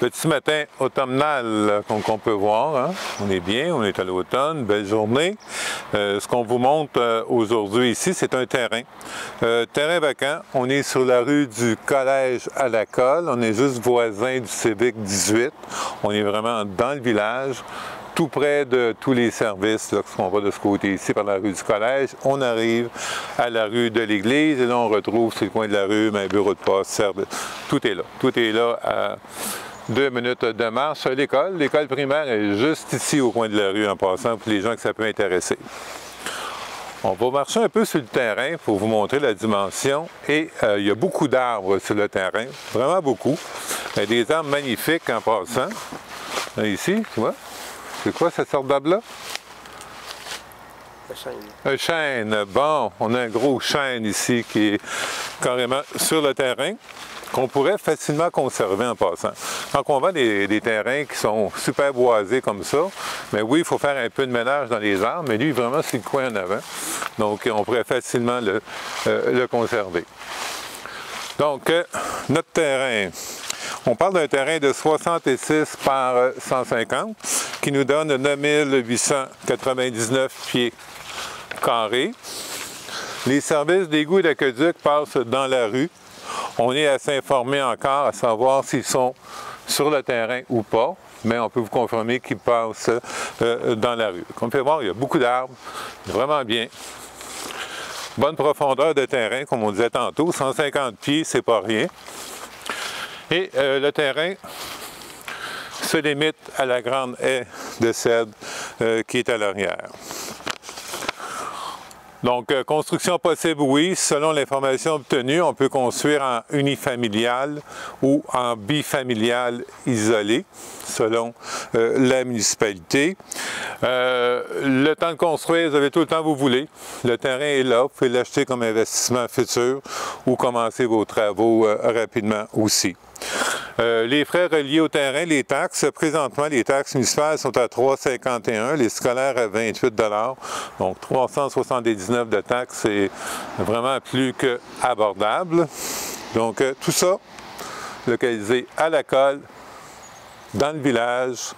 Petit matin automnal qu'on peut voir. Hein. On est bien, on est à l'automne, belle journée. Euh, ce qu'on vous montre euh, aujourd'hui ici, c'est un terrain. Euh, terrain vacant. On est sur la rue du Collège à la Colle. On est juste voisin du Civic 18. On est vraiment dans le village tout près de tous les services. Lorsqu'on va de ce côté ici par la rue du collège, on arrive à la rue de l'église et là on retrouve sur le coin de la rue, un bureau de poste, service. Tout est là. Tout est là à deux minutes de marche à l'école. L'école primaire est juste ici au coin de la rue en passant pour les gens que ça peut intéresser. On va marcher un peu sur le terrain pour vous montrer la dimension et euh, il y a beaucoup d'arbres sur le terrain, vraiment beaucoup. Il y a des arbres magnifiques en passant. Ici, tu vois, c'est quoi cette sorte d'arbre-là? Un chêne. Un chêne. Bon, on a un gros chêne ici qui est carrément sur le terrain qu'on pourrait facilement conserver en passant. Quand on vend des, terrains qui sont super boisés comme ça, mais oui, il faut faire un peu de ménage dans les arbres, mais lui, vraiment, c'est le coin en avant. Donc, on pourrait facilement le, euh, conserver. Donc, euh, notre terrain, on parle d'un terrain de 66 par 150 qui nous donne 9899 pieds carrés. Les services d'égout et d'aqueduc passent dans la rue. On est à s'informer encore, à savoir s'ils sont sur le terrain ou pas, mais on peut vous confirmer qu'ils passent euh, dans la rue. Comme vous pouvez voir, il y a beaucoup d'arbres, vraiment bien. Bonne profondeur de terrain, comme on disait tantôt, 150 pieds, c'est pas rien. Et euh, le terrain se limite à la grande haie de cèdre euh, qui est à l'arrière. Donc, euh, construction possible, oui. Selon l'information obtenue, on peut construire en unifamilial ou en bifamilial isolé, selon euh, la municipalité. Euh, le temps de construire, vous avez tout le temps que vous voulez. Le terrain est là, vous pouvez l'acheter comme investissement futur ou commencer vos travaux rapidement aussi. Euh, les frais reliés au terrain, les taxes, présentement, les taxes municipales sont à 3,51, les scolaires à 28 Donc 379 de taxes, c'est vraiment plus que abordable. Donc euh, tout ça localisé à la colle, dans le village,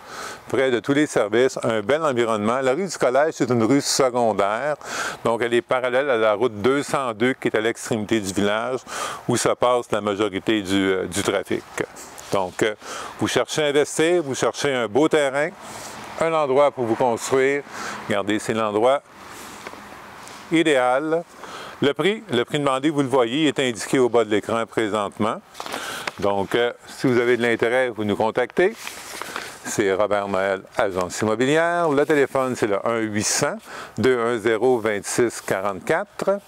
près de tous les services, un bel environnement. La rue du Collège, c'est une rue secondaire, donc elle est parallèle à la route 202 qui est à l'extrémité du village, où se passe la majorité du, euh, trafic. Donc, euh, vous cherchez à investir, vous cherchez un beau terrain, un endroit pour vous construire. Regardez, c'est l'endroit idéal. Le prix, le prix demandé, vous le voyez, est indiqué au bas de l'écran présentement. Donc, euh, si vous avez de l'intérêt, vous nous contactez. C'est Robert Noël, agence immobilière. Le téléphone, c'est le 1-800-210-2644.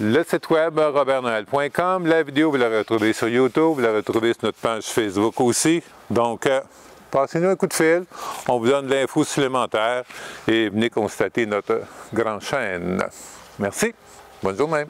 Le site web, robertnoël.com. La vidéo, vous la retrouvez sur YouTube. Vous la retrouvez sur notre page Facebook aussi. Donc, euh, passez-nous un coup de fil. On vous donne l'info supplémentaire et venez constater notre grande chaîne. Merci. Bonne journée.